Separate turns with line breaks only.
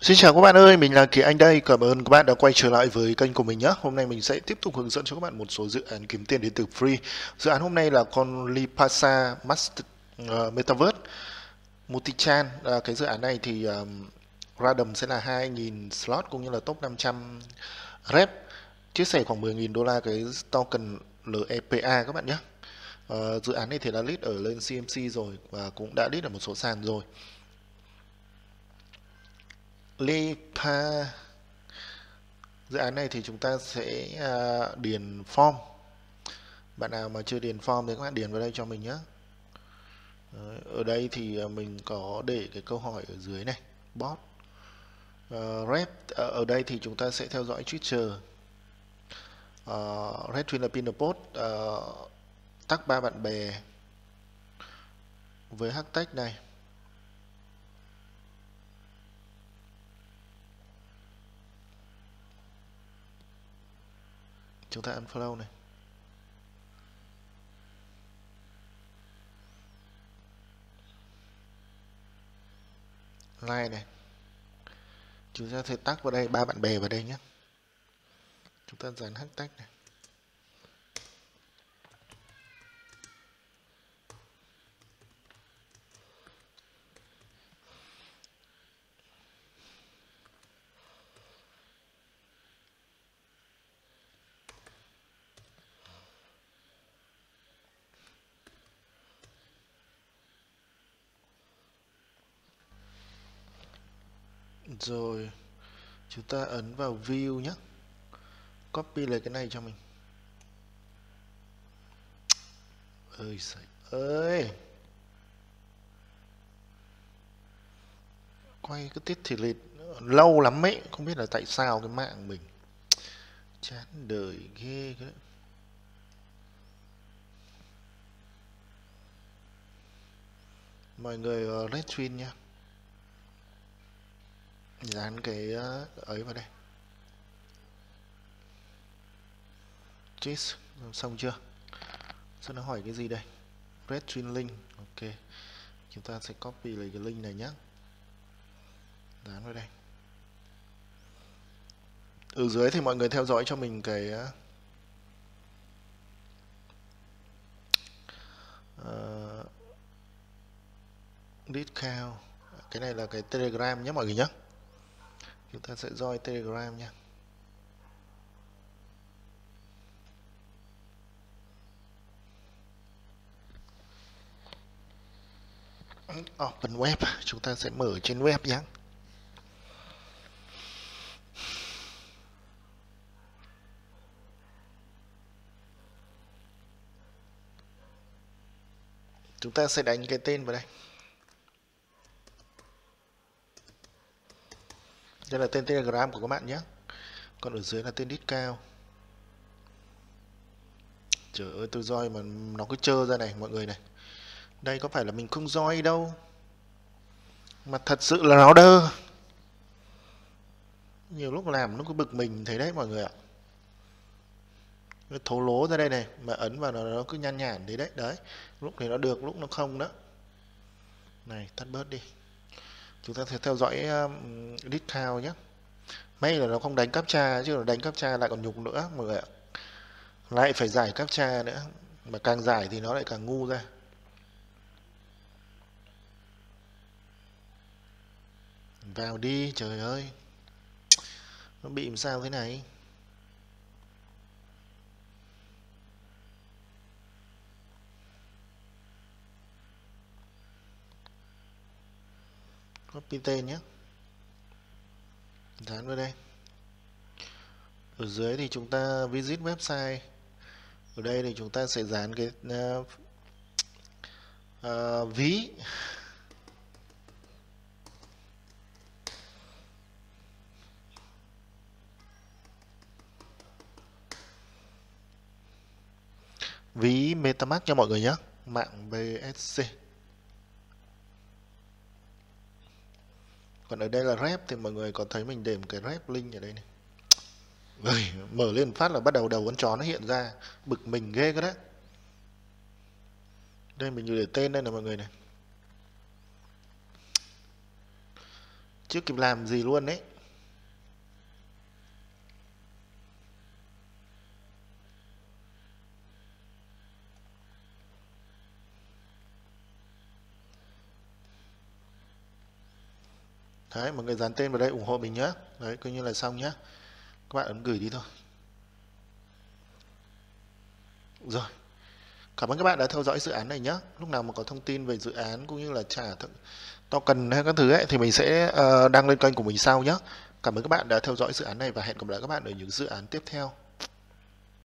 Xin chào các bạn ơi, mình là Kỳ Anh đây. Cảm ơn các bạn đã quay trở lại với kênh của mình nhé. Hôm nay mình sẽ tiếp tục hướng dẫn cho các bạn một số dự án kiếm tiền đến từ free. Dự án hôm nay là con Lipasa Master uh, Metaverse Multichan. Uh, cái dự án này thì um, ra sẽ là 2.000 slot cũng như là top 500 rep. Chia sẻ khoảng 10.000 đô la cái token LEPA các bạn nhé. Uh, dự án này thì đã list ở lên CMC rồi và cũng đã list ở một số sàn rồi. Lipa dự án này thì chúng ta sẽ uh, điền form. Bạn nào mà chưa điền form thì các bạn điền vào đây cho mình nhé ở đây thì à, mình có để cái câu hỏi ở dưới này. Bot uh, rep ở đây thì chúng ta sẽ theo dõi Twitter. Uh, red twin là pin post uh, tag ba bạn bè với hashtag này. Chúng ta unfollow này. Like này. Chúng ta sẽ tag vào đây, ba bạn bè vào đây nhé. Chúng ta dán hashtag này. Rồi chúng ta ấn vào view nhé copy lấy cái này cho mình. Ơi sợi ơi. Quay cái tiết thì lịt lâu lắm ấy không biết là tại sao cái mạng mình chán đời ghê cái đấy. Mọi người uh, red twin nha dán cái ờ, ấy vào đây. Cheese xong chưa? Sẽ nó hỏi cái gì đây? Red twin link ok. Chúng ta sẽ copy lấy cái link này nhé dán vào đây. Ở dưới thì mọi người theo dõi cho mình cái uh, discount. Cái này là cái telegram nhé mọi người nhé chúng ta sẽ join telegram nha. Open web, chúng ta sẽ mở trên web nhé. Chúng ta sẽ đánh cái tên vào đây. Đây là tên telegram của các bạn nhé. Còn ở dưới là tên discount trời ơi tôi roi mà nó cứ trơ ra này mọi người này. Đây có phải là mình không roi đâu. Mà thật sự là nó đơ. Nhiều lúc làm nó cứ bực mình thấy đấy mọi người ạ. Nó thố lố ra đây này mà ấn vào nó, nó cứ nhăn nhản thế đấy đấy. Lúc thì nó được lúc nó không đó này tắt bớt đi chúng ta sẽ theo dõi um, discount nhé. May là nó không đánh captcha chứ nó đánh captcha lại còn nhục nữa mọi người ạ. Lại phải giải captcha nữa mà càng giải thì nó lại càng ngu ra. Vào đi trời ơi. Nó bị làm sao thế này? Copy tên nhé. Dán vào đây. Ở dưới thì chúng ta visit website. Ở đây thì chúng ta sẽ dán cái uh, uh, ví. Ví metamask cho mọi người nhé. Mạng BSC còn ở đây là rep thì mọi người có thấy mình để một cái rep link ở đây này. Rồi, mở lên phát là bắt đầu đầu con chó nó hiện ra bực mình ghê cơ đấy. Đây mình để tên đây là mọi người này. Chưa kịp làm gì luôn đấy Đấy, mọi người dán tên vào đây ủng hộ mình nhé. Đấy, coi như là xong nhé. Các bạn ấn gửi đi thôi. Rồi. Cảm ơn các bạn đã theo dõi dự án này nhé. Lúc nào mà có thông tin về dự án cũng như là trả token hay các thứ ấy thì mình sẽ uh, đăng lên kênh của mình sau nhé. Cảm ơn các bạn đã theo dõi dự án này và hẹn gặp lại các bạn ở những dự án tiếp theo.